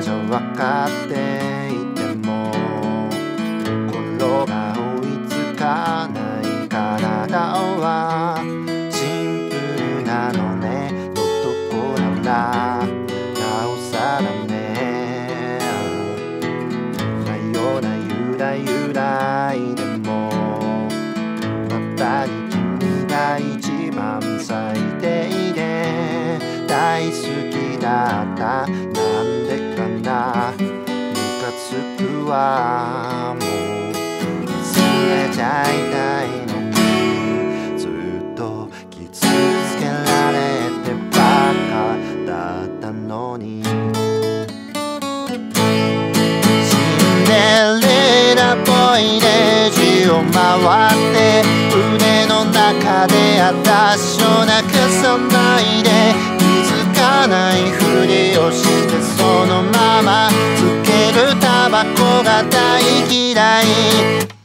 かっていても心が追いつかない体はシンプルなのね。男ならなおさらね。夜なゆらゆらいでもまたに君が一番最低で大好きだったくわもう忘れちゃいたいのにずっと傷つけられてばっかだったのに。シンデレラっぽいレジを回って腕の中で私を泣かさないで気づかないふりをして嫌い